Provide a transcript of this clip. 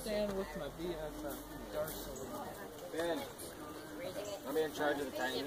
stand with my BFF, uh, Darcy. Ben, I'm in charge of the tiny.